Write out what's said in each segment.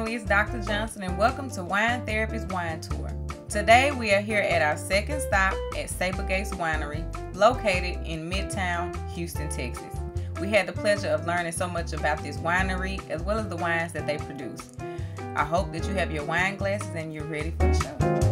Family, it's Dr. Johnson and welcome to Wine Therapy's Wine Tour. Today we are here at our second stop at Sable Gates Winery, located in Midtown, Houston, Texas. We had the pleasure of learning so much about this winery as well as the wines that they produce. I hope that you have your wine glasses and you're ready for the show.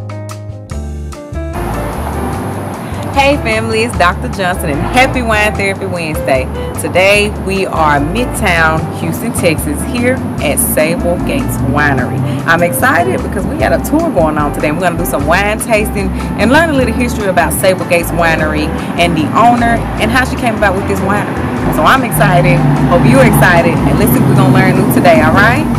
Hey family, it's Dr. Johnson and happy Wine Therapy Wednesday. Today we are Midtown, Houston, Texas, here at Sable Gates Winery. I'm excited because we got a tour going on today. We're going to do some wine tasting and learn a little history about Sable Gates Winery and the owner and how she came about with this winery. So I'm excited. Hope you're excited. And let's see we're going to learn new today, all right?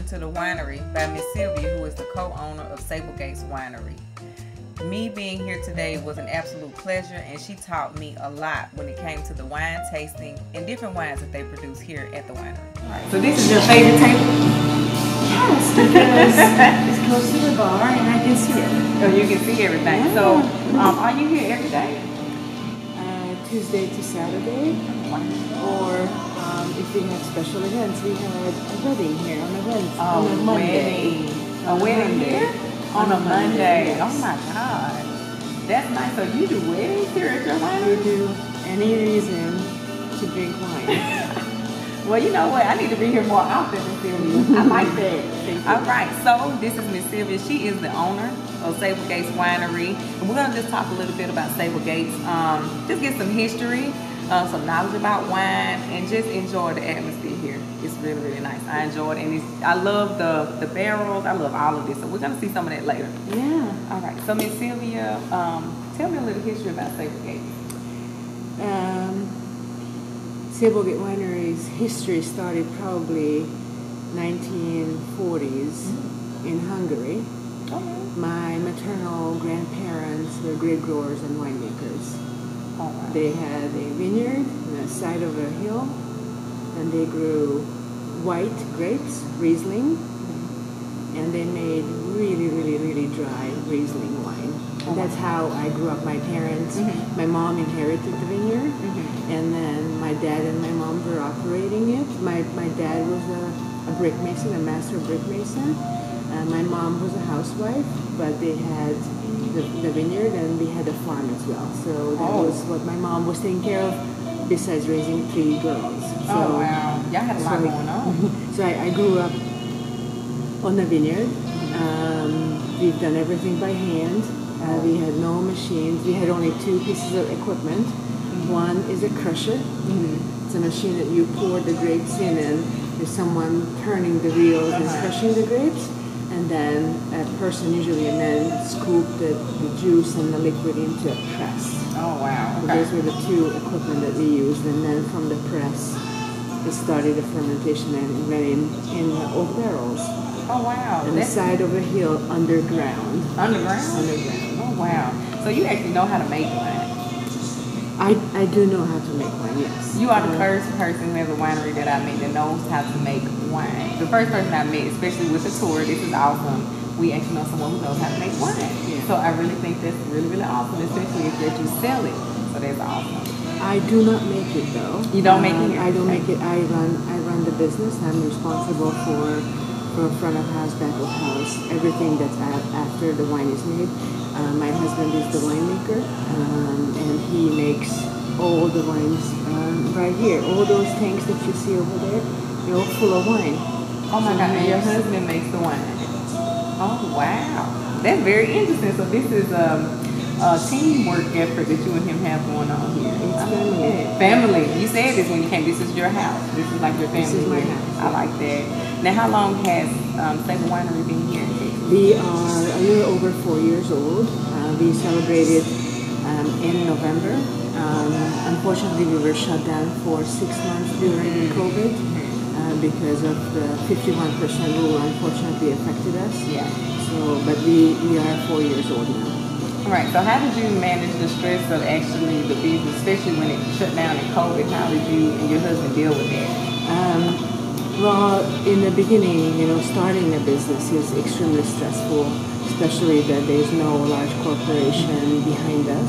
Being welcomed into the winery by Miss Sylvia, who is the co-owner of Sable Gates Winery. Me being here today was an absolute pleasure, and she taught me a lot when it came to the wine tasting and different wines that they produce here at the winery. Right, so this is your favorite table? Yes, because it's close to the bar and I can see it. Oh, you can see everything. Yeah. So, um, are you here every day? Tuesday to Saturday, or um, if we have special events, we had a wedding here on a, Wednesday, oh, on a Monday. Wedding. A wedding here? On, a Monday. Monday. Oh my God. That's nice. So you do weddings here at your winery? We do any reason to drink wine. well, you know what? I need to be here more often than Sylvia. I like that. All right. So this is Miss Sylvia. She is the owner of Sable Gates Winery. And we're going to just talk a little bit about Sable Gates. Um, just get some history uh, some knowledge about wine, and just enjoy the atmosphere here. It's really, really nice. I enjoy it, and it's, I love the the barrels. I love all of this. So we're gonna see some of that later. Yeah. All right. So Miss Sylvia, um, tell me a little history about Sablegate. Um, Sablegate Winery's history started probably 1940s mm-hmm. in Hungary. Okay. My maternal grandparents were grape growers and winemakers. They had a vineyard on the side of a hill, and they grew white grapes, Riesling, and they made really, really, really dry Riesling wine. And that's how I grew up. My parents, mm-hmm. my mom inherited the vineyard, mm-hmm. and then my dad and my mom were operating it. My, my dad was a, a brick mason, a master brick mason. Uh, my mom was a housewife, but they had the, the vineyard and we had a farm as well. So that oh. was what my mom was taking care of besides raising three girls. Oh, so, oh wow, y'all had a lot so going on. so I, I, grew up on the vineyard. Um, we've done everything by hand. Uh, we had no machines. We had only two pieces of equipment. Mm-hmm. One is a crusher. Mm-hmm. It's a machine that you pour the grapes in and there's someone turning the wheels uh-huh. and crushing the grapes then a person, usually a man, scoop the, the juice and the liquid into a press. Oh wow! Okay. So those were the two equipment that we used, and then from the press, we started the fermentation and went in in oak barrels. Oh wow! On the side of a hill, underground. Underground. Underground. Oh wow! So you actually know how to make wine. I, I do know how to make wine, yes. You are the first person who has a winery that I met that knows how to make wine. The first person I met, especially with the tour, this is awesome. We actually know someone who knows how to make wine. Yeah. So I really think that's really, really awesome, especially if that you sell it. So that's awesome. I do not make it though. You don't make um, it here? I don't make it. I run I run the business. I'm responsible for for front of house, back of house, everything that's after the wine is made. Uh, my husband is the winemaker, um, and he makes all the wines um, right here. All those tanks that you see over there, they're all full of wine. Oh my so God! And your husband makes the wine. Oh wow, that's very interesting. So this is um, a teamwork effort that you and him have going on here. It's family. Family. You said this when you came. This is your house. This is like your family. This is my house. I like that. Now, how long has um, Sable Winery been here? We are a little over four years old. Uh, we celebrated um, in November. Um, unfortunately, we were shut down for six months during COVID uh, because of the 51% rule. Unfortunately, affected us. Yeah. So, but we, we are four years old now. All right. So, how did you manage the stress of actually the business, especially when it shut down in COVID? How did you and your husband deal with that? Um, Well, in the beginning, you know, starting a business is extremely stressful, especially that there's no large corporation behind us.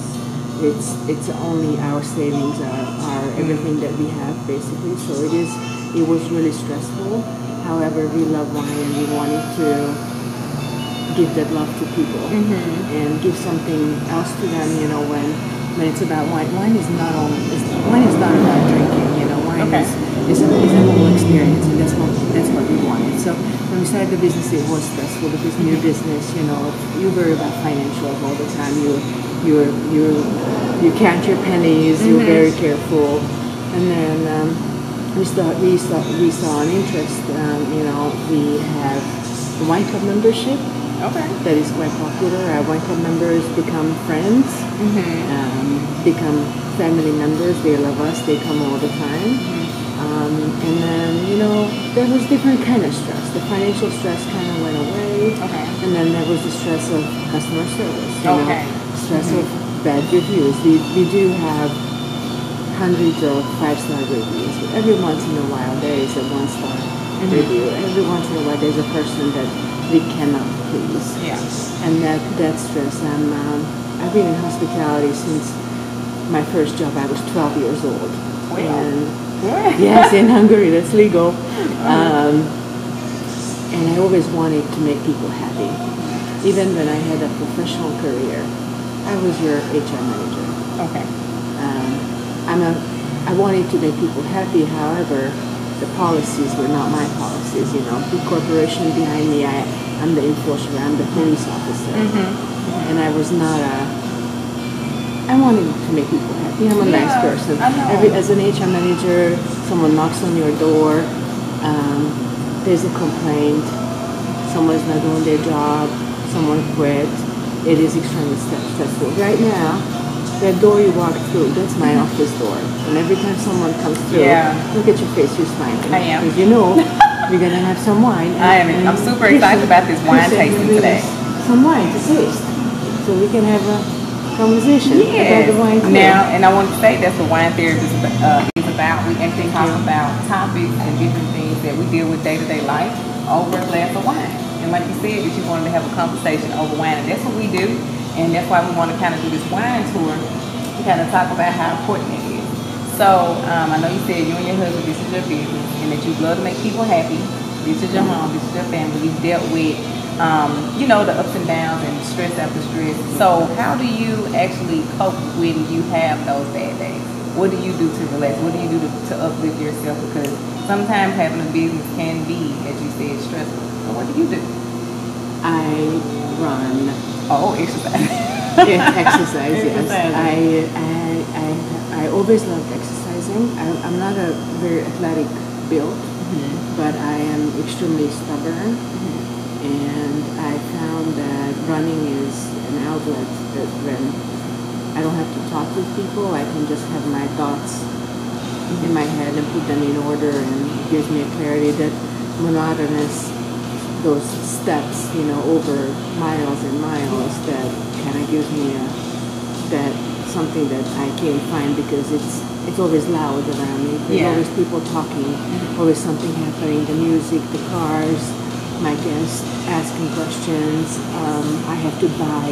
It's it's only our savings are, are everything that we have basically. So it is it was really stressful. However, we love wine and we wanted to give that love to people mm-hmm. and give something else to them. You know, when when it's about wine, wine is not only wine is not about drinking. You know, wine Okay. is is a, is a whole experience, and that's what that's what we wanted. So when we started the business, it was stressful because new business, you know, you worry about financials all the time. You you you you count your pennies. You're very careful, and then. Um, we saw, we saw, we saw an interest, um, you know, we have a wine club membership Okay. that is quite popular. Our wine club members become friends, um, become family members. They love us. They come all the time. Um, and then, you know, there was different kind of stress. The financial stress kind of went away. Okay. And then there was the stress of customer service. You Okay. Know, stress of bad reviews. We, we do have hundreds of five-star reviews. Every once in a while there is a one-star review. Every once in a while there's a person that we cannot please Yeah. and that that stress. I'm um, I've been in hospitality since my first job. I was 12 years old, Wow. and. Yes, in Hungary that's legal. Um, and I always wanted to make people happy. Even when I had a professional career, I was your HR manager. Okay. Um, I'm a, I wanted to make people happy. However, the policies were not my policies. You know, big corporation behind me. I, I'm the enforcer. I'm the police officer, and I was not a. I wanted to make people happy. I'm a nice person. Every, as an HR manager, someone knocks on your door. Um, there's a complaint. Someone's not doing their job. Someone quit. It is extremely stressful. Right now, that door you walk through, that's my office door. And every time someone comes through, Yeah. look at your face, you're smiling. I am. Because you know we're going to have some wine. I am- I'm super excited about this wine tasting today. Some wine to taste. So we can have a conversation about the wine. Now, and I want to say that's what wine therapy is uh, is about. We actually talk about topics and different things that we deal with day to day life over a glass of wine. And like you said, that you wanted to have a conversation over wine, and that's what we do. And that's why we want to kind of do this wine tour to kind of talk about how important it is. So um, I know you said you and your husband, this is your business, and that you love to make people happy. This is your home. This is your family. You've dealt with, um, you know, the ups and downs and stress after stress. So how do you actually cope when you have those bad days? What do you do to relax? What do you do to, to uplift yourself? Because sometimes having a business can be, as you said, stressful. So what do you do? I run. Oh, exercise. Yeah, exercise, yes. I, I, I, I always loved exercising. I, I'm not a very athletic build, but I am extremely stubborn. And I found that running is an outlet that when I don't have to talk with people, I can just have my thoughts in my head and put them in order and it gives me a clarity that monotonous those steps, you know, over miles and miles that kind of gives me a, that something that I can't find because it's it's always loud around me. There's Yeah. always people talking, mm-hmm. always something happening, the music, the cars, my guests asking questions. Um, I have to buy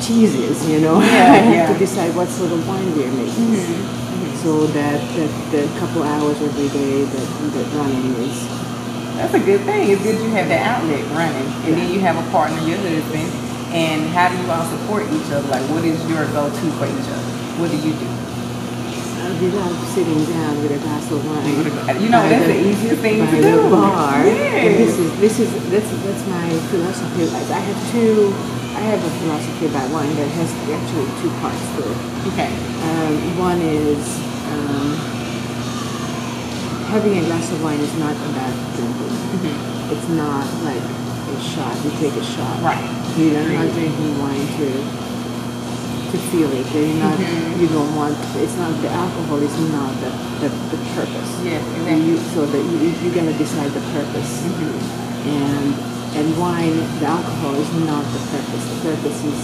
cheeses, you know. Yeah, I have yeah. to decide what sort of wine we're making. So that, that the couple hours every day that, that running is That's a good thing. It's good you have that outlet running, and then you have a partner, your husband. And how do you all support each other? Like, what is your go-to for each other? What do you do? I love sitting down with a glass of wine. You know, that's the easiest thing to the do. bar. Yes. And this is this is that's that's my philosophy. I I have two. I have a philosophy about wine that has actually two parts to it. Okay. Um, one is um, having a glass of wine is not about drinking. It's not like a shot. You take a shot. Right. You're not drinking wine to to feel it. You're not. You don't want. It's not the alcohol. is not the the, the purpose. You, exactly. so that you you gotta decide the purpose. And and wine, the alcohol is not the purpose. The purpose is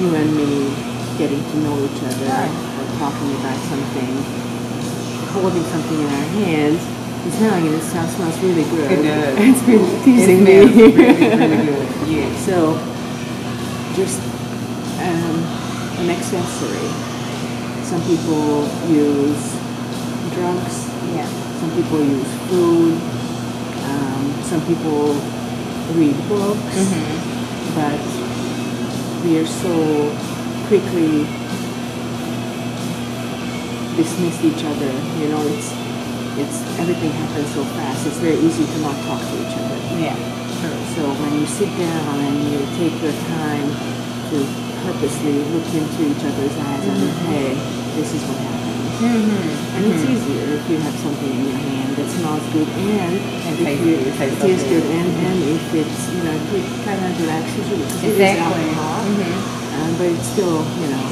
you and me getting to know each other, Right. or talking about something, holding something in our hands, smelling and it smells, smells really good. It does. It's been teasing smells me. really, really good. Yes. So, just um, an accessory. Some people use drugs. Yeah. Some people use food. Um, some people read books. Mm-hmm. But we are so quickly dismiss each other. You know, it's it's everything happens so fast. It's very easy to not talk to each other. Yeah. So when you sit down and you take your time to purposely look into each other's eyes and hey, this is what happened. Mm-hmm. And it's easier if you have something in your hand that smells good and, And if you, it tastes good. and, and if it's, you know, it kind of relaxes you because it is Exactly. alcohol, um, but it's still, you know,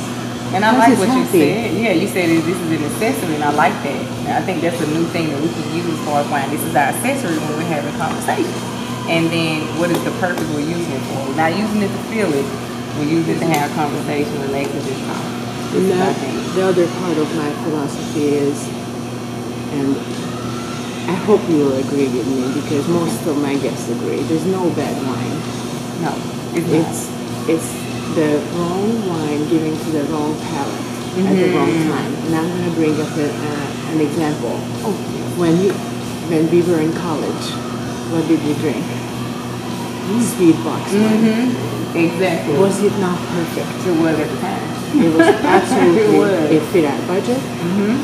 And I Plus like what healthy. you said. Yeah, you said this is an accessory, and I like that. And I think that's a new thing that we can use for our wine. This is our accessory when we're having conversation. And then, what is the purpose we're using it for? We're not using it to feel it. We're using it to have conversation and make a just talk. This And that, the other part of my philosophy is, and I hope you will agree with me because most of my guests agree, there's no bad wine. No, it's. It's it's the wrong wine given to the wrong palate at the wrong Mhm. time. And I'm going to bring up a, uh, an example. Oh. When you when we were in college, what did we drink? Speed box wine. Mm-hmm. Exactly. Was it not perfect? it was at the time. It was absolutely. It was. It fit our budget, Mm-hmm.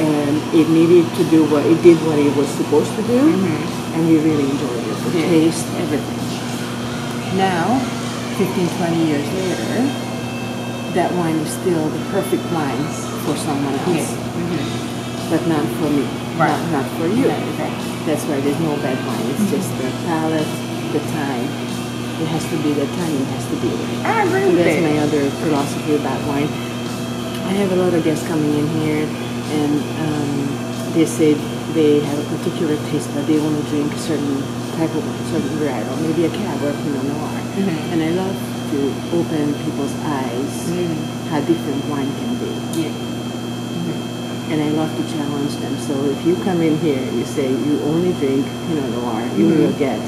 and it needed to do what it did what it was supposed to do, Mm-hmm. and we really enjoyed it. The Yeah. taste, everything. Now, 15, 20 years later, that wine is still the perfect wine for someone else, Yes. Mm-hmm. but not for me. Right. Not, not for you. Yeah, exactly. That's why there's no bad wine. It's just the palate, the time. It has to be the timing has to be right. I agree And with that's that. my other philosophy about wine. I have a lot of guests coming in here, and um, they say they have a particular taste, but they want to drink a certain type of wine, certain varietal, maybe a cab or a Pinot Noir. Mhm. And I love to open people's eyes Mm. how different wine can be. Yeah. And I love to challenge them. So if you come in here and you say you only drink Pinot Noir, you Mhm. will get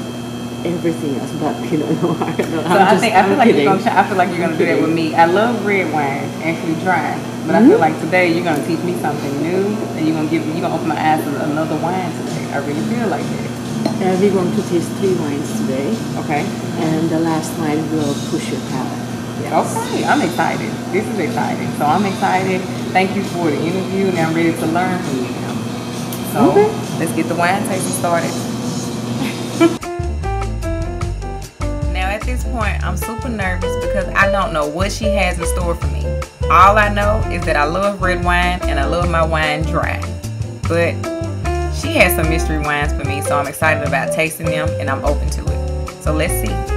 everything else but Pinot Noir. No, So I think I feel like you're gonna. I feel like you're gonna do that with me. I love red wine, actually dry, but I Mm-hmm. feel like today you're gonna teach me something new, and you're gonna give you're gonna open my eyes to another wine today. I really feel like that. Uh, we're going to taste three wines today, Okay. and the last wine will push your palate. Yes. Okay. I'm excited. This is exciting. So I'm excited. Thank you for the interview, and I'm ready to learn from you now. So Okay. let's get the wine tasting started. Point, I'm super nervous because I don't know what she has in store for me. All I know is that I love red wine and I love my wine dry. But she has some mystery wines for me, so I'm excited about tasting them and I'm open to it. So let's see.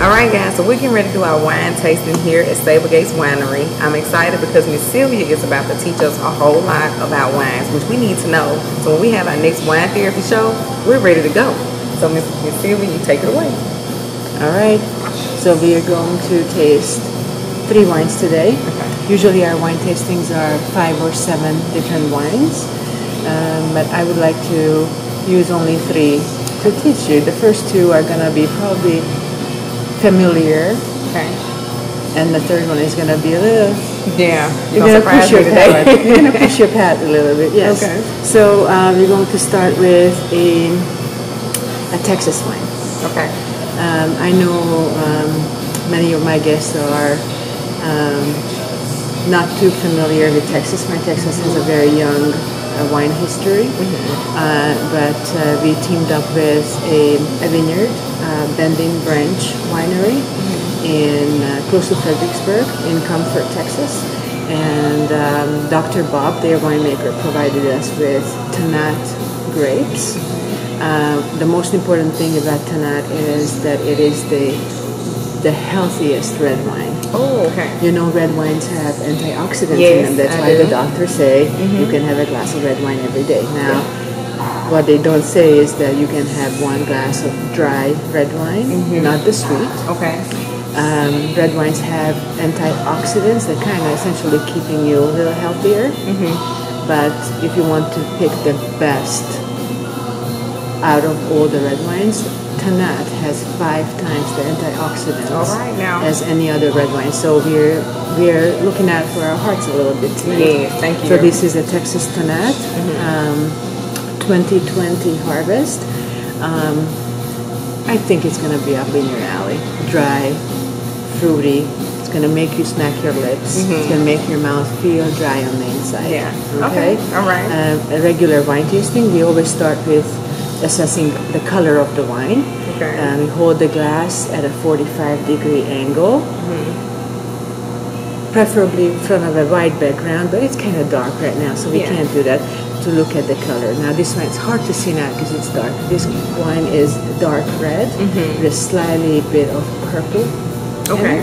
Alright guys, so we're getting ready to do our wine tasting here at Sable Gates Winery. I'm excited because Miss Sylvia is about to teach us a whole lot about wines, which we need to know. So when we have our next wine therapy show, we're ready to go. So Miss, Miss Sylvia, you take it away. All right. So we are going to taste three wines today. Okay. Usually our wine tastings are five or seven different wines, um, but I would like to use only three to teach you. The first two are going to be probably familiar, Okay. and the third one is going to be a little Yeah. You're gonna push your palate. You're gonna push your a little bit. Yes. Okay. So um, we're going to start with a a Texas wine. Okay. Um, I know um, many of my guests are um, not too familiar with Texas. My Texas has a very young wine history, uh, but uh, we teamed up with a, a vineyard, uh, Bending Branch Winery, in uh, close to Fredericksburg in Comfort, Texas. And um, Dr. Bob, their winemaker, provided us with Tannat grapes. Uh, the most important thing about Tannat is that it is the the healthiest red wine. Oh, okay. You know, red wines have antioxidants Yes, in them. That's I why the do. Mm-hmm. doctors say you can have a glass of red wine every day. Now, what they don't say is that you can have one glass of dry red wine, Mm-hmm. not the sweet, Okay. Um, red wines have antioxidants that kind of essentially keeping you a little healthier. Mm-hmm. But if you want to pick the best out of all the red wines, Tannat has five times the antioxidants right, now. as any other red wine. So we're we're looking out for our hearts a little bit today. Yes, thank you. So this is a Texas Tannat, um, 2020 harvest. Um, I think it's going to be up in your alley. Dry, fruity. It's going to make you smack your lips. It's going to make your mouth feel dry on the inside. Yeah. Okay. Okay, all right. Um, a regular wine tasting, we always start with assessing the color of the wine. Okay. And we hold the glass at a 45 degree angle. Mm-hmm. Preferably in front of a white background, but it's kind of dark right now, so we Yeah. can't do that to look at the color. Now this wine, it's hard to see now because it's dark. This wine is dark red with a slightly bit of purple. in Mm-hmm. Okay.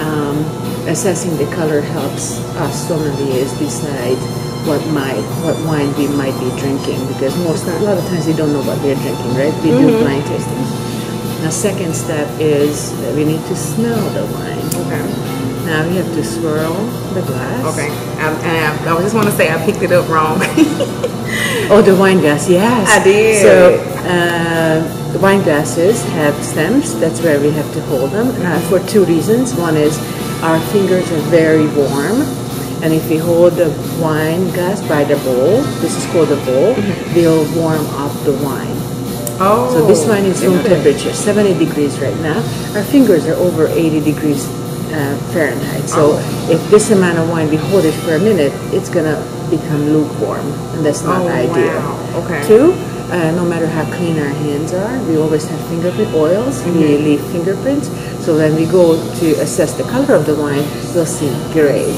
Um, assessing the color helps us sommeliers decide what might what wine we might be drinking because most a lot of times we don't know what we're drinking, right? We Mm-hmm. do blind tasting. Now, second step is that we need to smell the wine. Okay. Now we have to swirl the glass. Okay. I, I, I just want to say I picked it up wrong. Oh, the wine glass, yes. I did. So, uh, the wine glasses have stems. That's where we have to hold them uh, for two reasons. One is our fingers are very warm, and if we hold the wine glass by the bowl, this is called the bowl, they'll warm up the wine. oh. So this wine is room temperature, 70 degrees right now. Our fingers are over 80 degrees uh, Fahrenheit. So Oh. if this amount of wine we hold it for a minute, it's gonna become lukewarm, and that's not Oh, ideal. wow. Okay. Two, uh, no matter how clean our hands are, we always have fingerprint oils. We Mm-hmm. leave fingerprints. So when we go to assess the color of the wine, we'll see gray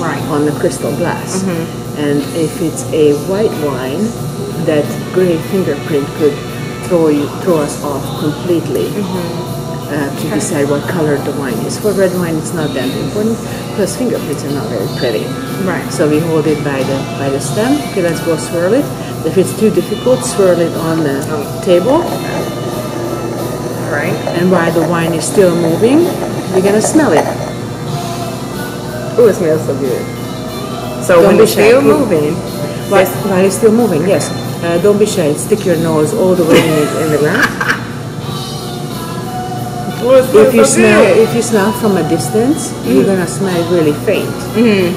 Right. on the crystal glass. Mm-hmm. And if it's a white wine, that gray fingerprint could throw you throw us off completely Mm-hmm. uh, to decide what color the wine is. For red wine, it's not that important. Plus, fingerprints are not very pretty. Right. So we hold it by the by the stem. Okay, let's go swirl it. If it's too difficult, swirl it on the table. Right. And while the wine is still moving, we're gonna smell it. Oh, it smells so good. So Don't when it's still moving, While, while it's still moving, yes. Uh, don't be shy. Stick your nose all the way in, the ground. smells If you so smell, good. if you smell from a distance, you're mm. gonna smell really faint. Mm.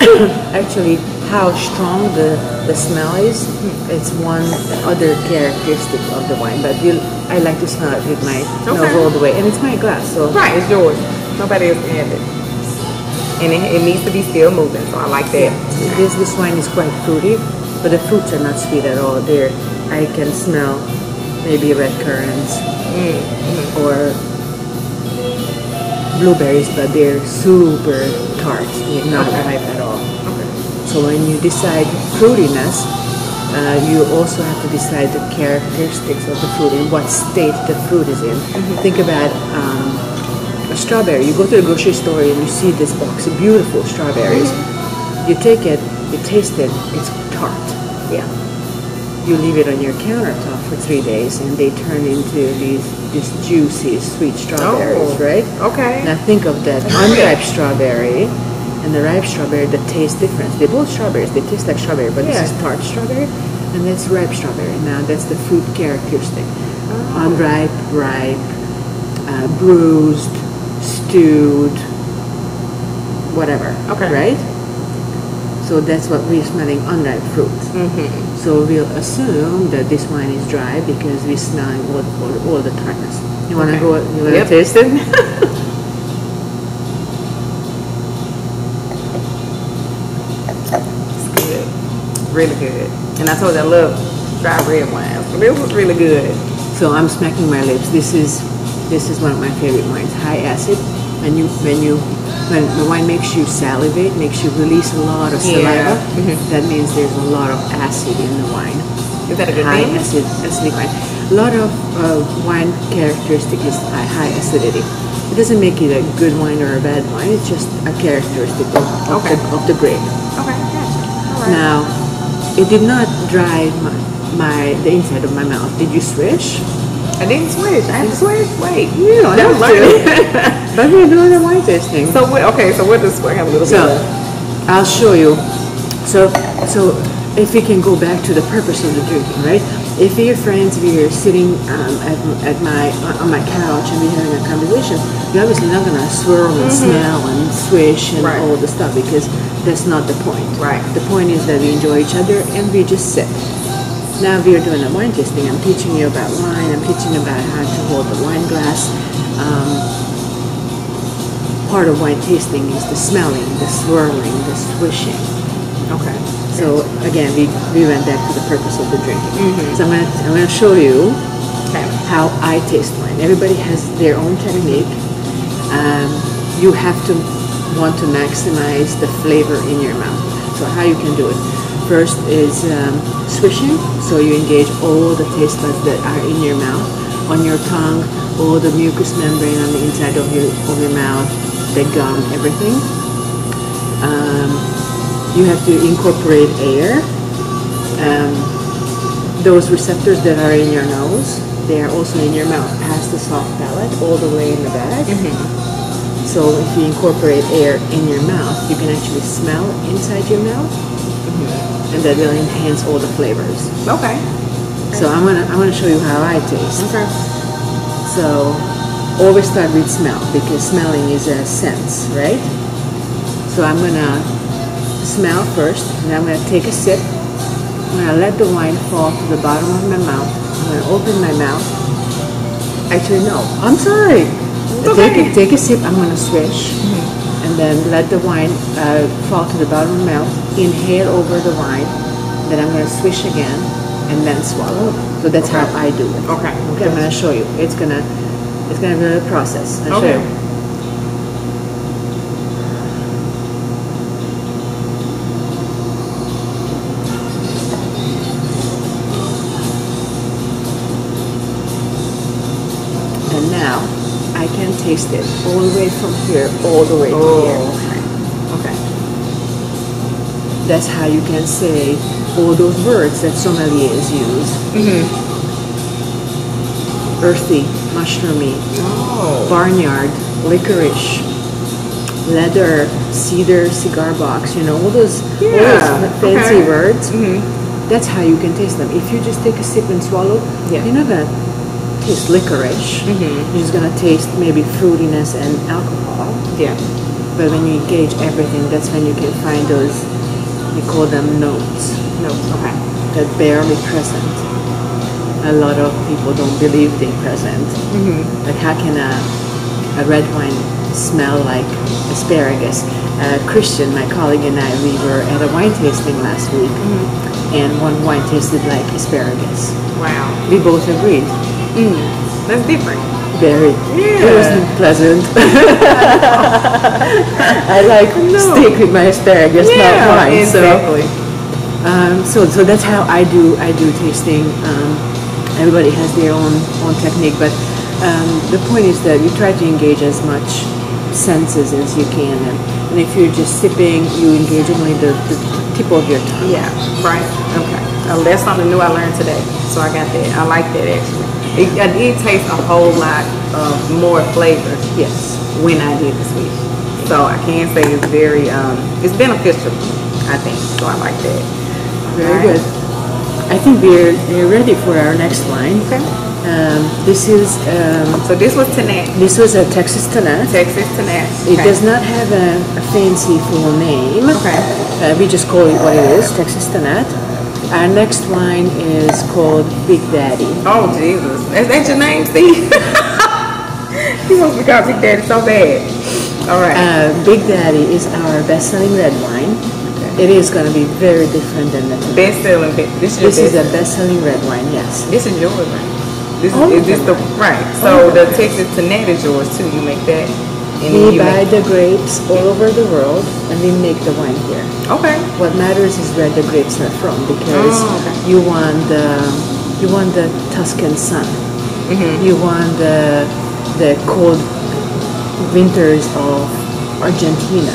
Actually, how strong the, the smell is, mm. it's one other characteristic of the wine. But you, I like to smell it with my nose all the way, and it's my glass, so Right, it's yours. Nobody else it. And it, it needs to be still moving, so I like that. This this wine is quite fruity, but the fruits are not sweet at all. There, I can smell maybe red currants or blueberries, but they're super tart, not Okay. ripe at all. Okay. So when you decide fruitiness, uh, you also have to decide the characteristics of the fruit in what state the fruit is in. Think about um, a strawberry. You go to the grocery store and you see this box of beautiful strawberries. You take it, you taste it, it's tart. Yeah. You leave it on your countertop for three days and they turn into these, these juicy, sweet strawberries, Oh. right? Okay. Now think of that unripe strawberry and the ripe strawberry, the taste difference. They're both strawberries. They taste like strawberry, but Yeah. this is tart strawberry, and that's ripe strawberry. Now that's the fruit characteristic. Unripe, ripe, uh, bruised, whatever. Okay. Right? So that's what we're smelling unripe fruit. Mm-hmm. So we'll assume that this wine is dry because we're smelling all, all, all the tartness. You want to Okay. go? You want to Yep. taste it? It's good. Really good. And I told you I love dry red wine. So this was really good. So I'm smacking my lips. This is this is one of my favorite wines. High acid. When you when you when the wine makes you salivate, makes you release a lot of Yeah. saliva, Mhm. that means there's a lot of acid in the wine. Is that a good high thing? acid acidic wine. A lot of uh, wine characteristic is high, high acidity. It doesn't make it a good wine or a bad wine. It's just a characteristic of, of, Okay. the, of the grape. Okay, gotcha. Right. Now, it did not dry my, my the inside of my mouth. Did you swish? I didn't switch. I to switch. Wait. You don't That was to. but we're doing a wine tasting. So what? Okay. So what does I have a little So, bit? I'll show you. So, so if we can go back to the purpose of the drinking, right? If we're friends, we're sitting um, at, at my on my couch and we're having a conversation, you're obviously not gonna swirl and smell and swish and Right. all the stuff because that's not the point. Right. The point is that we enjoy each other and we just sit. Now if we are doing a wine tasting. I'm teaching you about wine. I'm teaching about how to hold the wine glass. Um, part of wine tasting is the smelling, the swirling, the swishing. Okay. So again, we, we went back to the purpose of the drinking. So I'm gonna I'm gonna show you Okay. how I taste wine. Everybody has their own technique. Um, you have to want to maximize the flavor in your mouth. So how you can do it? First is um, swishing. So you engage all the taste buds that are in your mouth, on your tongue, all the mucous membrane on the inside of your of your mouth, the gum, everything. Um, you have to incorporate air. Um, those receptors that are in your nose, they are also in your mouth, past the soft palate, all the way in the back. So if you incorporate air in your mouth, you can actually smell inside your mouth, and that will enhance all the flavors. Okay. So I'm gonna I'm gonna show you how I taste. Okay. So always start with smell because smelling is a sense, right? So I'm gonna smell first, and I'm gonna take a sip. I'm gonna let the wine fall to the bottom of my mouth. I'm gonna open my mouth. Actually, no, I'm sorry. Take, okay. a, take a sip. I'm gonna swish, and then let the wine uh, fall to the bottom of my mouth. Inhale over the wine. Then I'm gonna swish again, and then swallow. So that's how I do it. Okay. Okay, I'm gonna show you. It's gonna, it's gonna be a process. I'll Okay. show you. And now I can taste it all the way from here, all the way to oh. here. That's how you can say all those words that sommeliers use. Earthy, mushroomy, Oh. barnyard, licorice, leather, cedar, cigar box, you know, all those, all those fancy okay. words. Mhm. That's how you can taste them. If you just take a sip and swallow, Yeah. you're not gonna taste licorice. You're just gonna taste maybe fruitiness and alcohol. Yeah. But when you engage everything, that's when you can find those, we call them notes, No. Okay. that barely present. A lot of people don't believe they're present. Like how can a, a red wine smell like asparagus? Uh, Christian, my colleague and I, we were at a wine tasting last week, and one wine tasted like asparagus. Wow. We both agreed. Mm. That's different. Very. It Yeah. wasn't pleasant. I like steak with my asparagus, not wine. So, exactly. um, so, so that's how I do. I do tasting. Um, everybody has their own own technique, but um, the point is that you try to engage as much senses as you can, and, and if you're just sipping, you engage only the, the tip of your tongue. Yeah. Right. Okay. Uh, that's something new I learned today. So I got that. I like that actually. It, I did taste a whole lot of more flavors Yes. when I did the switch. So I can say it's very, um, it's beneficial. I think. So I like that. Very Alright. good. I think we're, we're ready for our next wine. Okay. Um, this is um, So this was Tannat, this was a Texas Tannat. Texas Tannat. It does not have a, a fancy full name. Okay. Uh, we just call it what it is, Texas Tannat. Our next wine is called Big Daddy. Oh Jesus, is that your name, Steve? he wants to call Big Daddy so bad. All right. Uh, Big Daddy is our best-selling red wine. It is going to be very different than the best selling. This is This is a best-selling red wine. Yes. This is yours, right? This is, is this the right? So of the. Texas Tannat is yours too. You make that, then We buy the grapes all over the world, and we make the wine here. okay. What matters is where the grapes are from because Oh, okay. you want the you want the Tuscan sun. Mm-hmm. You want the the cold winters of Argentina,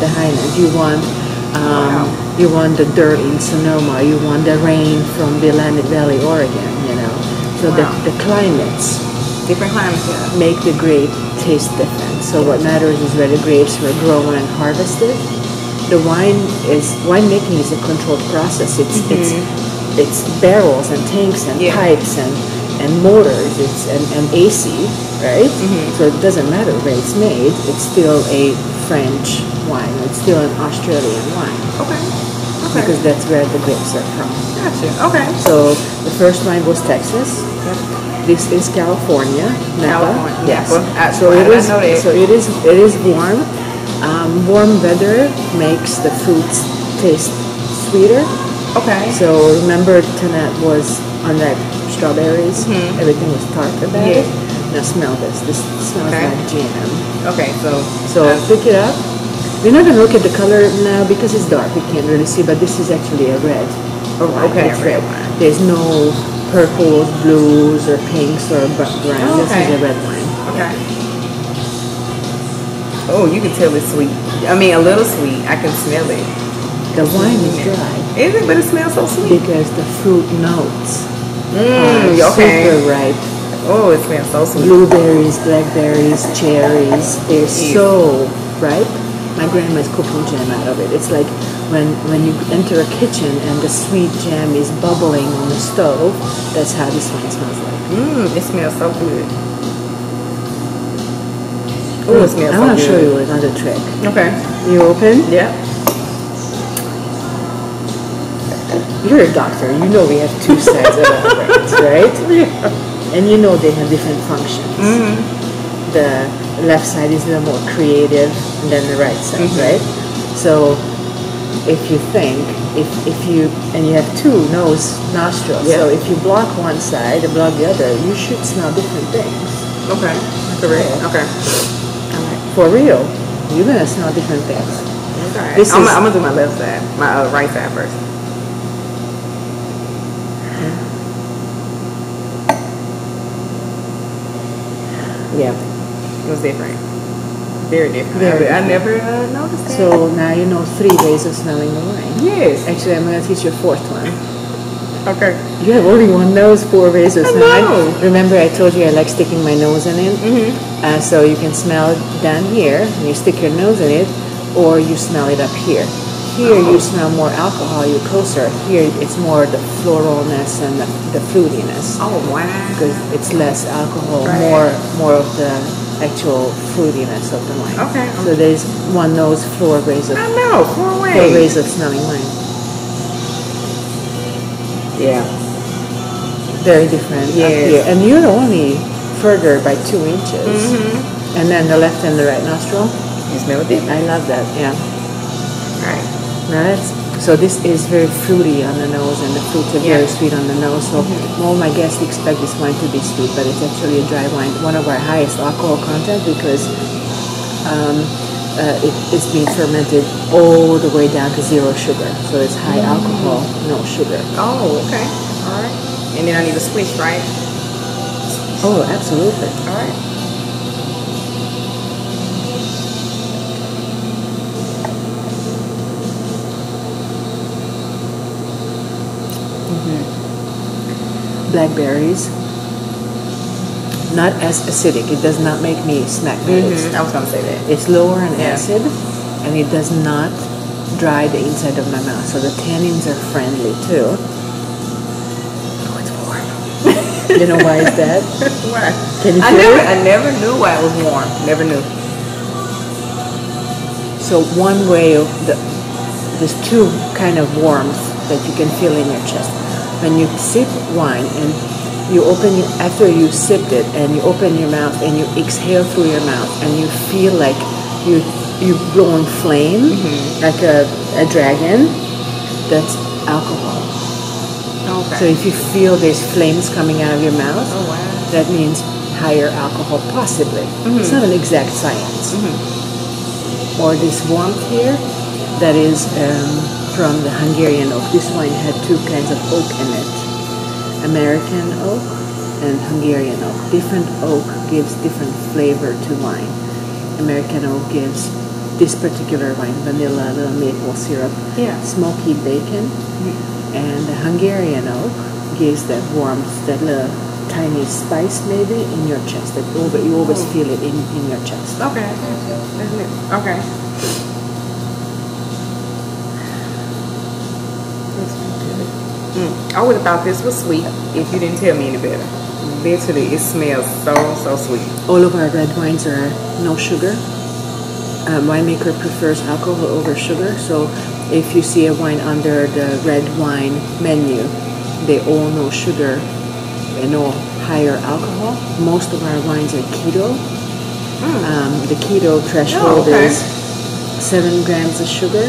the highlands. You want um, Mm. Wow. you want the dirt in Sonoma. You want the rain from the Willamette Valley, Oregon. You know, So Wow. the, the climates Different climates, yeah. make the grape taste different. So what matters is where the grapes were grown and harvested. The wine is winemaking is a controlled process. It's mm-hmm. it's it's barrels and tanks and Yeah. pipes and and motors. It's and, and AC, right? Mm-hmm. So it doesn't matter where it's made. It's still a French wine. It's still an Australian wine Okay. Okay. because that's where the grapes are from. Gotcha. Okay. So the first wine was Texas. This is California, Napa. California, Yes. Napa. So it is. So it is. It is warm. Um, warm weather makes the fruits taste sweeter. Okay. So remember, Tannat was on that strawberries. Everything was tart about Yeah. it. Now smell this. This smells Okay. like jam. Okay. So. So pick it up. We're not gonna look at the color now because it's dark. We can't really see, but this is actually a red. Oh, okay, It's red red. There's no purples, blues, or pinks or bu- brown. Oh, This is a red wine. Okay. Oh, you can tell it's sweet. I mean, a little sweet. I can smell it. The wine is dry Is it? But it smells so sweet. because the fruit notes Mm, are okay. super ripe. Oh, it smells so sweet. Blueberries, blackberries, cherries. They're so ripe. My grandma's cooking jam out of it. It's like when when you enter a kitchen and the sweet jam is bubbling on the stove. That's how this one smells like. Mmm, it smells so good. Oh, it smells I so good. to show you another trick. Okay. You open. Yeah. You're a doctor. You know we have two sides of our brains, right? Yeah. And you know they have different functions. Hmm. The left side is a little more creative than the right side, right? So if you think, if, if you, and you have two nose nostrils, so if you block one side and block the other, you should smell different things. Okay. Correct. Okay. For real, you're gonna smell different things. Okay. This I'm, is- I'm gonna do my left side, my uh, right side first. Yeah. It was different. Very different. Very I, I never uh, noticed that. So now you know three ways of smelling the wine. yes. Actually, I'm gonna teach you a fourth one. Okay. You have only one nose, four ways of I smelling. know. Remember, I told you I like sticking my nose in it. Mm-hmm. Uh, so you can smell down here, and you stick your nose in it, or you smell it up here. Here you smell more alcohol. You're closer. Here it's more the floralness and the, the fruitiness Oh wow. because it's less alcohol, Right. more more of the actual fruitiness of the wine. Okay. So there's one nose, four ways of I know. Four four ways. ways of smelling wine. Yeah. Very different here. And you're only further by two inches. Mm-hmm. And then the left and the right nostril. You smell it. I love that, yeah. All right. Now that's, so this is very fruity on the nose and the fruits are very Yeah. Mm-hmm. sweet on the nose. So all my guests expect this wine to be sweet, but it's actually a dry wine. One of our highest alcohol content because um, uh, it, been fermented all the way down to zero sugar. So it's high Mm. alcohol, no sugar. Oh, okay. All right. And then I need to switch, right? Oh, absolutely. All right. Blackberries. Not as acidic. It does not make me smack my lips. Mhm. I was gonna say that. It's lower in Yeah. acid, and it does not dry the inside of my mouth. So the tannins are friendly too. Oh, it's warm. you know why is that? Why? Can you I never, it? I never knew why it was warm. Never knew. So one way of the there's two kind of warmth that you can feel in your chest. When you sip wine and you open your, after you sipped it and you open your mouth and you exhale through your mouth and you feel like you you blowing flame mm-hmm. like a, a dragon. That's alcohol. Okay. So if you feel there's flames coming out of your mouth, oh wow. that means higher alcohol, possibly. It's mm-hmm. not an exact science. Mm-hmm. Or this warmth here, that is um, from the Hungarian oak. This wine had two kinds of oak in it American oak and Hungarian oak. Different oak gives different flavor to wine. American oak gives this particular wine vanilla, little maple syrup, Yeah. smoky bacon, and the Hungarian oak gives that warmth, that little tiny spice maybe in your chest. That you always feel it in, in your chest. Okay. Okay. Mm. I would have thought this was sweet if you didn't tell me any better. Literally, it smells so, so sweet. All of our red wines are no sugar. Um, winemaker prefers alcohol over sugar, so if you see a wine under the red wine menu, they all no sugar and no higher alcohol. Most of our wines are keto. Um, the keto threshold Oh, okay. is seven grams of sugar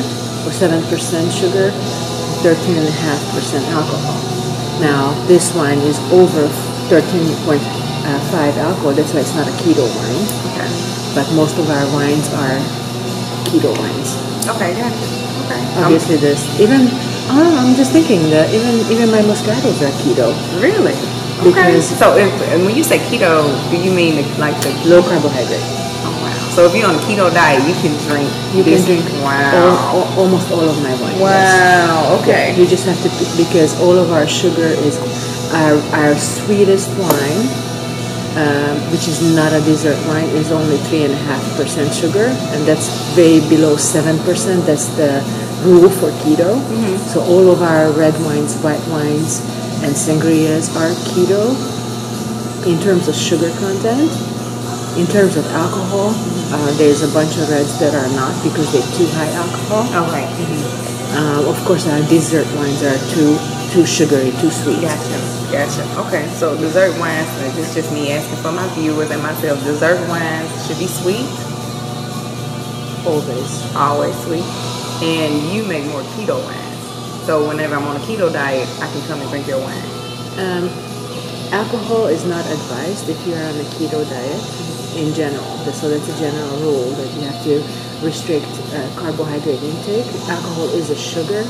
or seven percent sugar, thirteen and a half percent alcohol. Now this wine is over thirteen point five alcohol. That's why it's not a keto wine. Okay. But most of our wines are keto wines. Okay, gotcha. Okay. Um, Obviously, this even oh, I'm just thinking that even even my Moscatos are keto, really? Okay. Because- so, if, and when you say keto, do you mean like the low carbohydrate. So if you're on a keto diet, you can drink. You this. can drink Wow. all, all, almost all of my wine. yes. Wow. Okay. You just have to because all of our sugar is our our sweetest wine, um, which is not a dessert wine, is only three and a half percent sugar, and that's way below seven percent. That's the rule for keto. So all of our red wines, white wines, and sangrias are keto in terms of sugar content. In terms of alcohol, uh, there's a bunch of reds that are not because they're too high alcohol. Okay. Uh, of course, our dessert wines are too too sugary, too sweet. Gotcha. Gotcha. Okay. So dessert wines. This is just me asking for my viewers and myself. Dessert wines should be sweet, Always. always sweet, and you make more keto wines. So whenever I'm on a keto diet, I can come and drink your wine. Um, alcohol is not advised if you're on a keto diet in general. So that's a general rule that you have to restrict uh, carbohydrate intake. Alcohol is a sugar,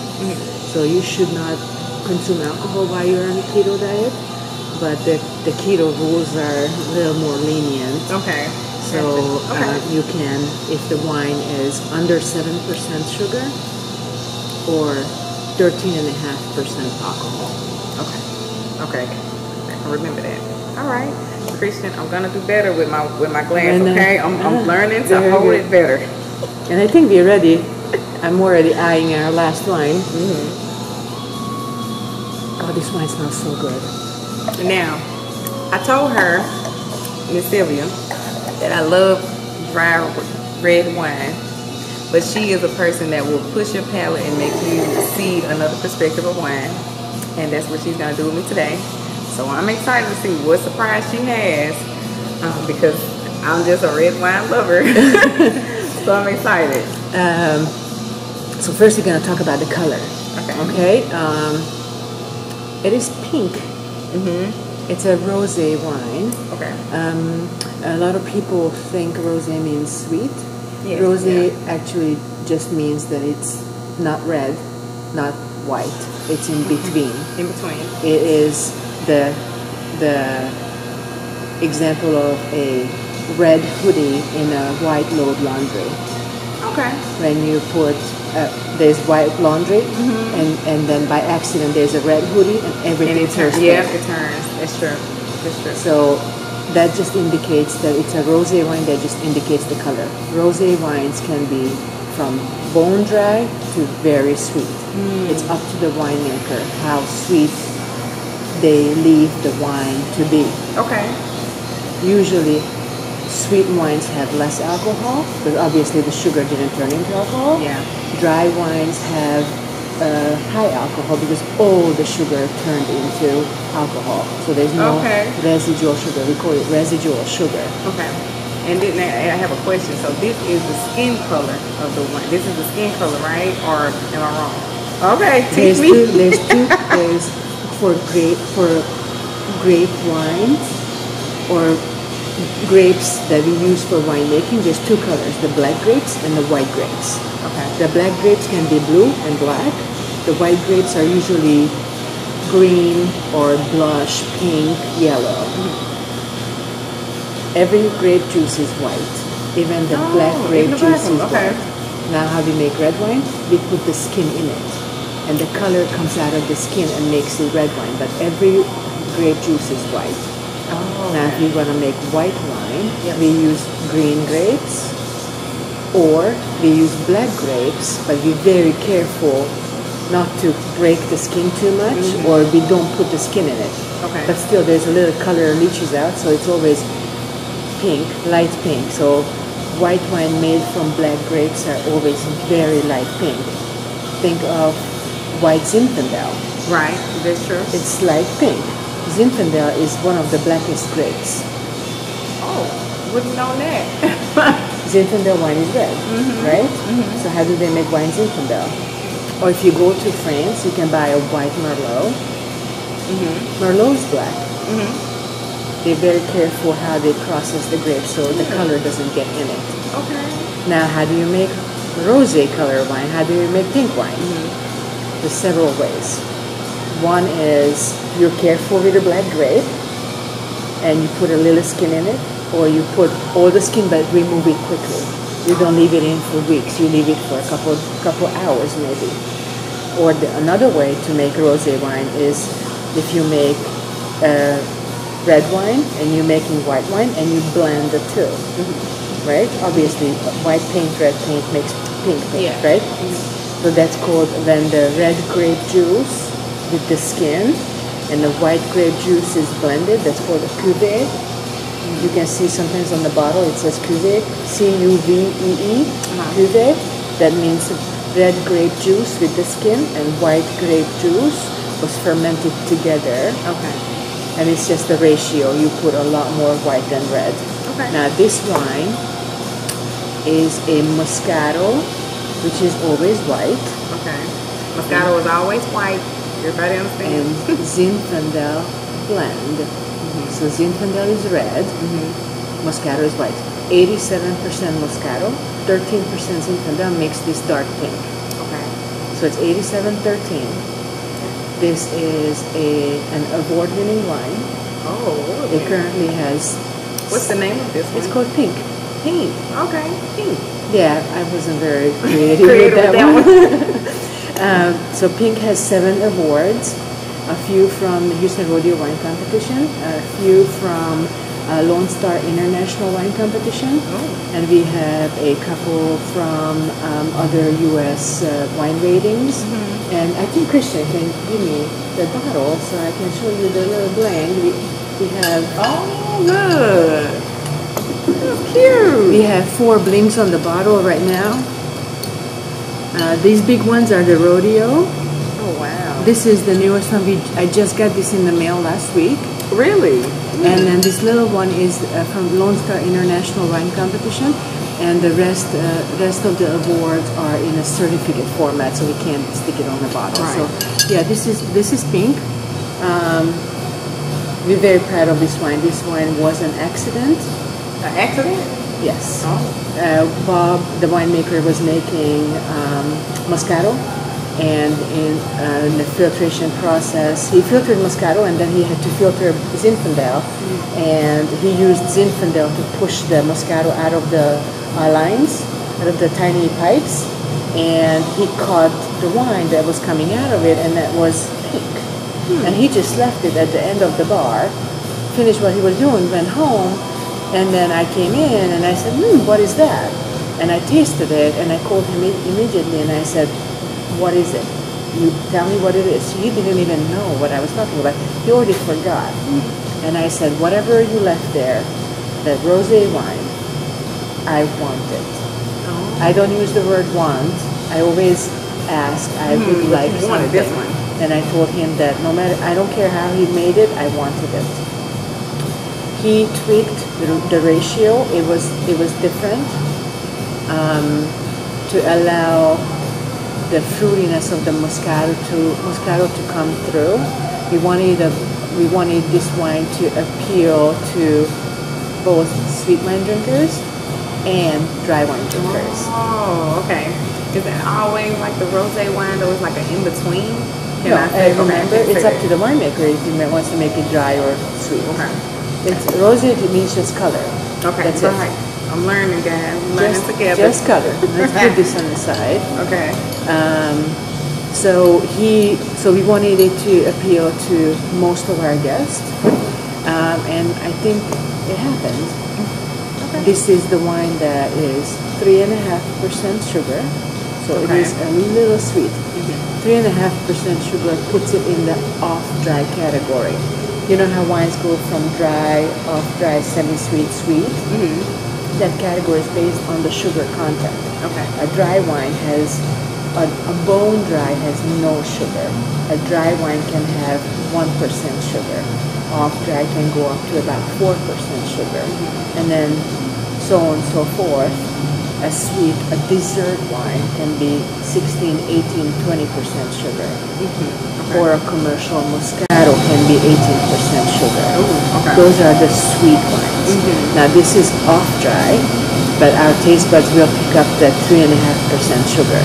so you should not consume alcohol while you're on a keto diet. But the, the keto rules are a little more lenient. Okay. So okay. uh, you can, if the wine is under 7% sugar or 13.5% alcohol. Okay. Okay. I remember that. All right, Christian. I'm gonna do better with my with my glass. And, uh, okay. I'm, I'm learning to hold good. it better. And I think we're ready. I'm already eyeing our last wine. Mm-hmm. Oh, this wine smells so good. Now, I told her, Miss Sylvia, that I love dry red wine, but she is a person that will push your palate and make you see another perspective of wine, and that's what she's gonna do with me today. So I'm excited to see what surprise she has, um, because I'm just a red wine lover. so I'm excited. Um, so first we're going to talk about the color. Okay. Okay. Um, it is pink. Mm-hmm. It's a rosé wine. Okay. Um, a lot of people think rosé means sweet. Yes, rosé yeah. actually just means that it's not red, not white. It's in between. In between. It is the the example of a red hoodie in a white load laundry. Okay. When you put uh, there's white laundry, and and then by accident there's a red hoodie, and everything And it turns. Yeah, it turns. That's true. That's true. So that just indicates that it's a rosé wine. That just indicates the color. Rosé wines can be from bone dry to very sweet. It's up to the winemaker how sweet they leave the wine to be. Okay. Usually, sweet wines have less alcohol, but obviously the sugar didn't turn into alcohol. Yeah. Dry wines have uh, high alcohol because all the sugar turned into alcohol. So there's no Okay. residual sugar. We call it residual sugar. Okay. And then I I have a question. So this is the skin color of the wine. This is the skin color, right? Or am I wrong? Okay, teach There's me. two. There's two. There's for grape for grape wines or grapes that we use for winemaking. There's two colors: the black grapes and the white grapes. Okay. The black grapes can be blue and black. The white grapes are usually green or blush, pink, yellow. Mm-hmm. Every grape juice is white. Even the Oh, black grape the juice is okay. white. Now how we make red wine? We put the skin in it. And the color comes out of the skin and makes the red wine. But every grape juice is white. Oh, now, if you're going to make white wine, Yep. we use green grapes or we use black grapes, but be very careful not to break the skin too much mm-hmm. or we don't put the skin in it. Okay. But still, there's a little color leaches out, so it's always pink, light pink. So white wine made from black grapes are always very light pink. Think of white Zinfandel. Right. That's true. It's light pink. Zinfandel is one of the blackest grapes. oh, wouldn't know that. Zinfandel wine is red, mm-hmm. right? Mm-hmm. So how do they make wine Zinfandel? Or if you go to France, you can buy a white Merlot. Mm-hmm. Merlot is black. They're very careful how they process the grapes so the color doesn't get in it. okay. Now, how do you make rosé color wine? How do you make pink wine? There's several ways. One is you're careful with the black grape and you put a little skin in it, or you put all the skin but remove it quickly. You don't leave it in for weeks. You leave it for a couple couple hours maybe. Or the, another way to make rosé wine is if you make uh, red wine and you're making white wine and you blend the 2 right? Obviously, white paint, red paint makes pink paint, Yeah. right? So that's called then the red grape juice with the skin, and the white grape juice is blended. That's called a cuvee. You can see sometimes on the bottle it says cuvee, C-U-V-E-E, uh-huh. cuvee. That means red grape juice with the skin and white grape juice was fermented together Okay. and it's just the ratio. You put a lot more white than red. Okay. Now this wine is a Moscato, which is always white, Okay. Moscato is always white. Everybody and? Zinfandel blend. Mm-hmm. So Zinfandel is red, mm-hmm. Moscato is white. 87% Moscato, 13% Zinfandel makes this dark pink. Okay. So it's 87-13. This is a an award-winning wine. Oh, It currently has. What's the name of this one? It's called Pink. Pink. Okay. Pink. Yeah, I wasn't very creative, Creative with that, with that one. um, so Pink has seven awards, a few from the Houston Rodeo Wine Competition, a few from uh, Lone Star International Wine Competition, Oh. and we have a couple from um, other U.S. Uh, wine ratings. Mm-hmm. And I think Christian can give me the bottle so I can show you the little blend. We, we have Oh, good. Cute. We have four blinks on the bottle right now. Uh, these big ones are the rodeo. Oh, wow. This is the newest one. We, I just got this in the mail last week. Really? And then this little one is uh, from Lone Star International Wine Competition. And the rest, uh, rest of the awards are in a certificate format, so we can't stick it on the bottle. Right. So, yeah, this is this is pink. Um, we're very proud of this wine. This wine was an accident. An accident? Yes. Oh. uh, Bob, the winemaker, was making um, Moscato, and in, uh, in the filtration process, he filtered Moscato, and then he had to filter Zinfandel, and he used Zinfandel to push the Moscato out of the uh, lines, out of the tiny pipes, and he caught the wine that was coming out of it, and that was pink. And he just left it at the end of the bar, finished what he was doing, went home, and then I came in and I said, hmm, what is that? And I tasted it and I called him immediately and I said, what is it? You tell me what it is. He didn't even know what I was talking about. He already forgot. And I said, whatever you left there, that rosé wine, I want it. Oh. I don't use the word want. I always ask, I Hmm, would like you wanted this something. one. And I told him that no matter, I don't care how he made it, I wanted it. He tweaked the, the ratio. It was it was different um, to allow the fruitiness of the Moscato to Moscato to come through. We wanted a, we wanted this wine to appeal to both sweet wine drinkers and dry wine drinkers. Oh, okay. Is it always like the rosé wine, though? It's like an in between. Can no, I say? remember, okay, it's up to the winemaker if he wants to make it dry or sweet. Okay. It's rosé means just color. Okay, That's it. right. I'm learning, guys. I'm learning Just, together. just color. Let's put this on the side. okay. Um, so he, so we wanted it to appeal to most of our guests. Um, and I think it happened. Okay. This is the wine that is three and a half percent sugar, so Okay. it is a little sweet. Three and a half percent sugar puts it in the off dry category. You know how wines go from dry, off dry, semi sweet, sweet? That category is based on the sugar content. Okay. A dry wine has, a, a bone dry has no sugar. A dry wine can have 1% sugar. Off dry can go up to about 4% sugar. Mm-hmm. And then so on and so forth. A sweet, a dessert wine can be 16, 18, 20% sugar. Mm-hmm. Or a commercial Moscato can be 18% sugar. Ooh, okay. Those are the sweet wines. Now this is off dry, but our taste buds will pick up that three and a half percent sugar.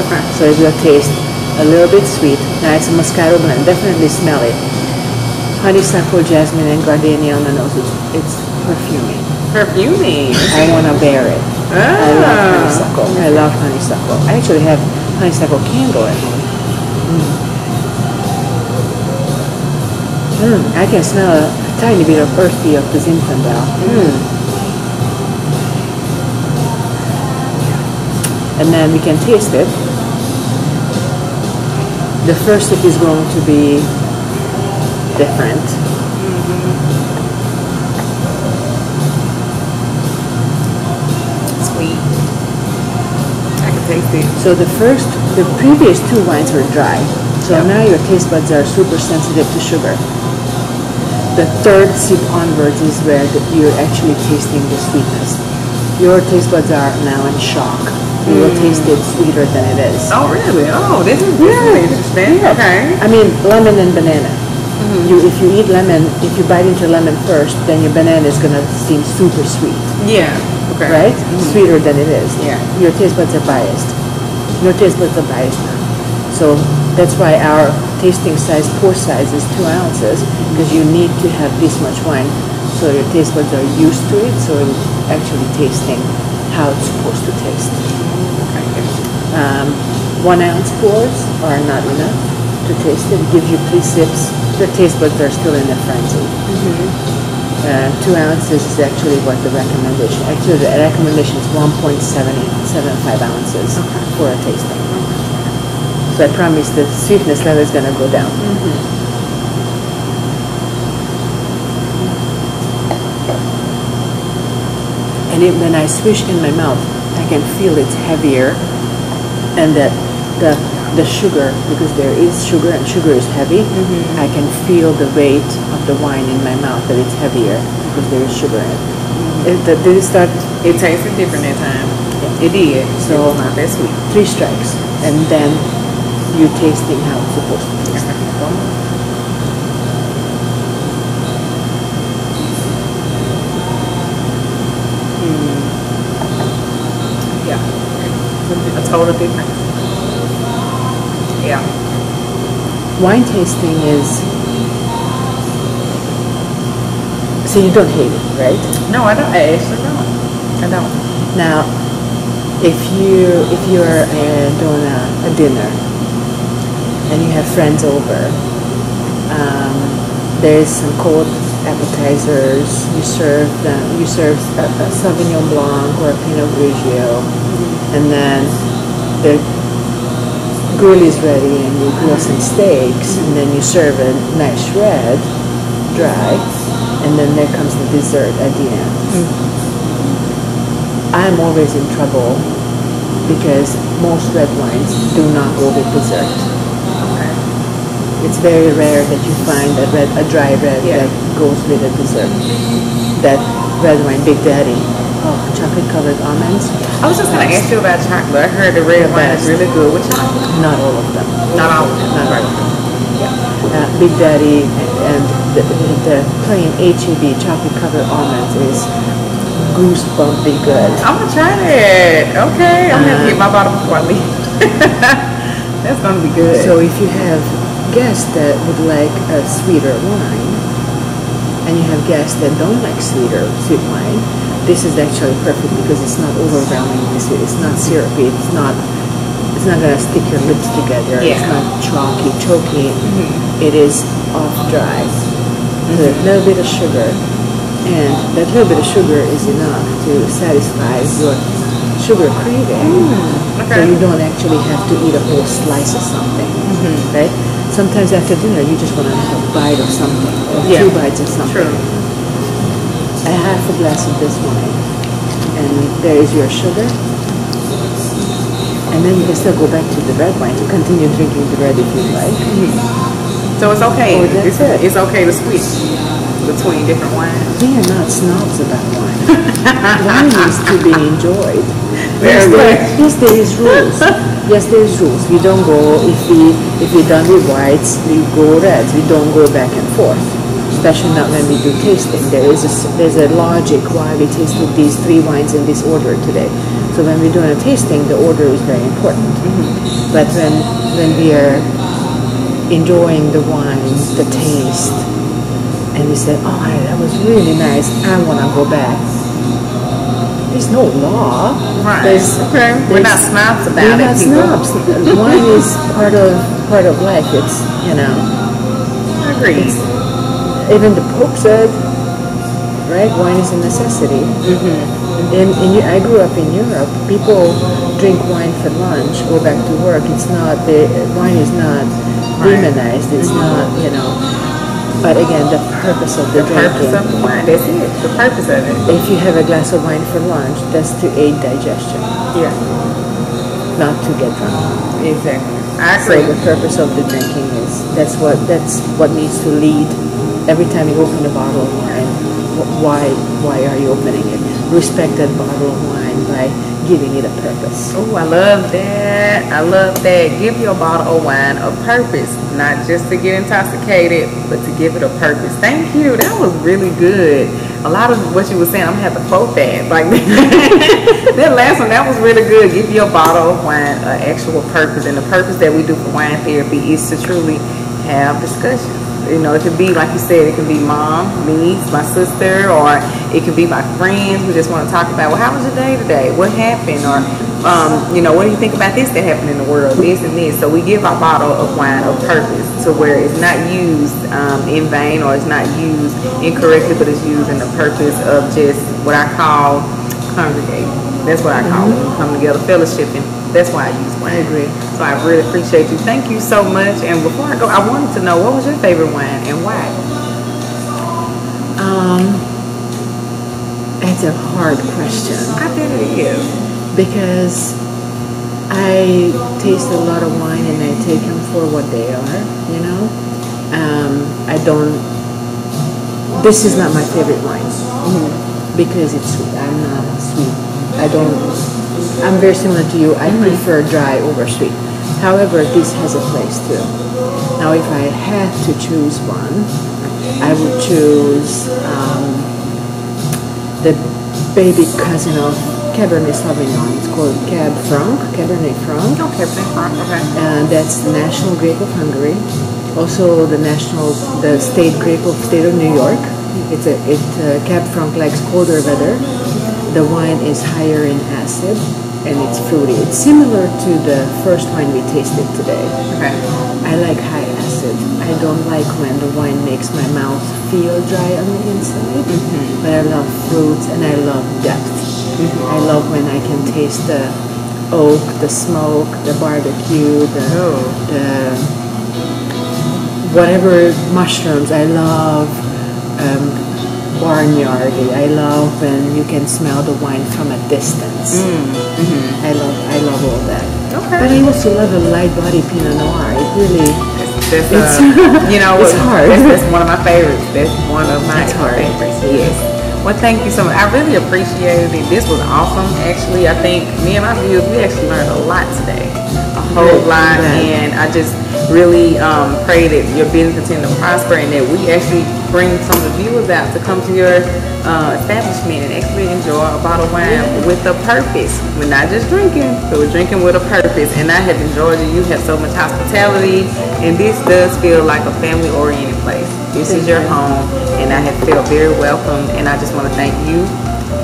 Okay. So it will taste a little bit sweet. Now it's a Moscato blend. Definitely smell it. Honeysuckle, jasmine, and gardenia on the nose. It's, it's perfuming. Perfuming. I want to bear it. I love Ah. honeysuckle. I love honeysuckle. I actually have honeysuckle candle at home. Mm. I can smell a tiny bit of earthy of the Zinfandel. Mm. And then we can taste it. The first sip is going to be different. Sweet. I can taste it. So the first, the previous two wines were dry. So Yep. now your taste buds are super sensitive to sugar. The third sip onwards is where the, you're actually tasting the sweetness. Your taste buds are now in shock. You will mm. taste it sweeter than it is. Oh, really? Oh, this is, this is interesting. Yeah. Okay. I mean, lemon and banana. Mm-hmm. You, if you eat lemon, if you bite into lemon first, then your banana is gonna seem super sweet Yeah. Okay. right? Mm-hmm. Sweeter than it is. Yeah. Your taste buds are biased. Your taste buds are biased now. So that's why our tasting size, pour size is two ounces because you need to have this much wine so your taste buds are used to it so you're actually tasting how it's supposed to taste. Um, one ounce pours are not enough to taste it. It gives you three sips. The taste buds are still in a frenzy. Uh, two ounces is actually what the recommendation. Actually, the recommendation is 1.75 ounces for a tasting. So I promise the sweetness level is going to go down. Mm-hmm. And it, when I swish in my mouth, I can feel it's heavier, and that the the sugar because there is sugar and sugar is heavy. Mm-hmm. I can feel the weight of the wine in my mouth that it's heavier because there is sugar in it. Mm-hmm. It, that- did it start It tasted different that time. It did. So So- it was not that sweet. three strikes, and then you tasting how it's supposed to taste. Yeah. A total difference. Yeah. Wine tasting is so you don't hate it, right? No, I don't. I actually don't. I don't. Now, if you if you're uh, doing a, a dinner and you have friends over, um, there's some cold appetizers. You serve them. You serve a, a Sauvignon Blanc or a Pinot Grigio, and then the grill is ready, and you grill some steaks, and then you serve a nice red, dry, and then there comes the dessert at the end. I'm always in trouble because most red wines do not go with dessert. It's very rare that you find a red, a dry red Yeah. that goes with a dessert. That red wine, Big Daddy, oh, chocolate covered almonds. I was just gonna ask you about chocolate. I heard the red wine is really good with chocolate. Not all of them. Not all of them. Not all of them. Yeah. Uh, Big Daddy and the, the plain HEB chocolate covered almonds is goosebumpy good. I'm gonna try that. Okay, I'm gonna Uh, get my bottle before I leave. That's gonna be good. So if you have guests that would like a sweeter wine, and you have guests that don't like sweeter sweet wine, this is actually perfect because it's not overwhelmingly sweet. It's not syrupy. It's not. It's not gonna stick your lips together. Yeah. It's not chalky, choky. Mm-hmm. It is off dry. a mm-hmm. little bit of sugar, and that little bit of sugar is enough to satisfy your sugar craving. Mm, so Okay. you don't actually have to eat a whole slice of something, Mm-hmm. right? Sometimes after dinner, you just want to have a bite of something, or Yeah. two bites of something. True. A half a glass of this wine, and there is your sugar. And then you can still go back to the red wine to continue drinking the red if you like. Mm-hmm. So it's okay. Oh, that's it's, it. it's okay to switch between different wines. We are not snobs about wine. wine is to be enjoyed. Yes, Very good. there, yes, there is rules. Yes, there is rules. We don't go if we if we're done with whites, we go reds. We don't go back and forth. Especially not when we do tasting. There is a, there's a logic why we tasted these three wines in this order today. So when we're doing a tasting, the order is very important. Mm-hmm. But when when we are enjoying the wine, the taste, and we said, "Oh, that was really nice. I want to go back." There's no law. Right. There's, okay. We're not snobs about we're it, not people. snobs. Wine is part of part of life. It's you know, I agree. even the Pope said, right? Wine is a necessity. Mm-hmm. In, in Eu- I grew up in Europe. People drink wine for lunch, go back to work. It's not the wine is not demonized. It's not you know. But again, the purpose of the, the purpose of the wine. That's it. The purpose of it. if you have a glass of wine for lunch, that's to aid digestion, Yeah. not to get drunk. Exactly. I So the purpose of the drinking is that's what that's what needs to lead every time you open a bottle of wine. Why why are you opening it? Respect that bottle of wine by giving it a purpose. Oh, I love that. I love that. Give your bottle of wine a purpose, not just to get intoxicated, but to give it a purpose. Thank you. That was really good. A lot of what you were saying, I'm gonna have to quote that. Like that last one, that was really good. Give your bottle of wine an actual purpose, and the purpose that we do for wine therapy is to truly have discussions. You know, it could be like you said, it can be mom, me, my sister, or it could be my friends who just want to talk about, well, how was your day today? What happened? Or, um, you know, what do you think about this that happened in the world? This and this. So we give our bottle of wine a purpose to where it's not used um, in vain or it's not used incorrectly, but it's used in the purpose of just what I call congregating. That's what I call when we come together, fellowshipping. That's why I use wine. I agree. So I really appreciate you. Thank you so much. And before I go, I wanted to know what was your favorite wine and why? Um, it's a hard question I bet it is. because I taste a lot of wine and I take them for what they are. You know, um, I don't. This is not my favorite wine because it's sweet. I'm not sweet. I don't. I'm very similar to you. I prefer dry over sweet. However, this has a place too. Now, if I had to choose one, I would choose um, the baby cousin of Cabernet Sauvignon. It's called Cab Franc, Cabernet Franc Okay, thank you. Okay. and that's the national grape of Hungary. Also, the national, the state grape of state of New York. It's a it uh, Cab Franc likes colder weather. The wine is higher in acid and it's fruity. It's similar to the first wine we tasted today. Okay. I like high acid. I don't like when the wine makes my mouth feel dry on the inside. Mm-hmm. But I love fruits and I love depth. Mm-hmm. I love when I can taste the oak, the smoke, the barbecue, the Oh. the whatever mushrooms. I love um, barnyardy. I love when you can smell the wine from a distance. Mm-hmm. I love I love all that. Okay. But I also love a light body Pinot Noir. It really That's, It's- uh, you know, it's hard. That's, that's one of my favorites. That's one of my It's hard. favorites. Yes. Well, thank you so much. I really appreciated it. This was awesome. Actually, I think me and my viewers, we actually learned a lot today. A whole Good. lot. Glad. And I just really um, pray that your business continue to prosper and that we actually bring some of the viewers out to come to your uh, establishment and actually enjoy a bottle of wine with a purpose. We're not just drinking, but we're drinking with a purpose. And I have enjoyed you. You have so much hospitality, and this does feel like a family-oriented place. This is your you. home, and I have felt very welcome. And I just want to thank you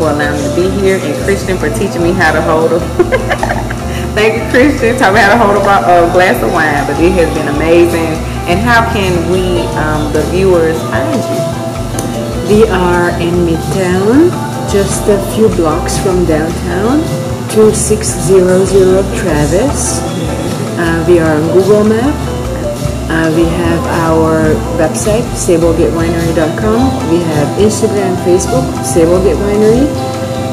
for allowing me to be here, and Christian for teaching me how to hold a. thank you, Christian, taught me how to hold a a glass of wine. But it has been amazing, And how can we, um, the viewers, find you? We are in Midtown, just a few blocks from downtown, 2600 Travis. Uh, we are on Google Map. Uh, we have our website, sablegatewinery.com. We have Instagram, Facebook, Sablegate Winery.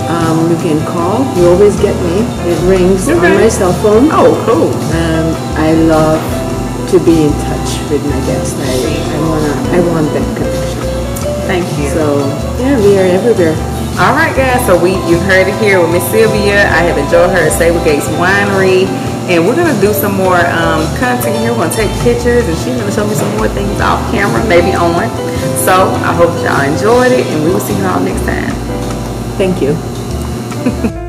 Um, you can call. You always get me. It rings on my cell phone. Oh, cool. Um, I love to be in touch with my guests. I, I wanna, I want that connection. Thank you. So yeah, we are everywhere. All right, guys. So we you heard it here with Miss Sylvia. I have enjoyed her at Sable Gates Winery, and we're gonna do some more um, content here. We're gonna take pictures, and she's gonna show me some more things off camera, maybe on. So I hope y'all enjoyed it, and we will see you all next time. Thank you.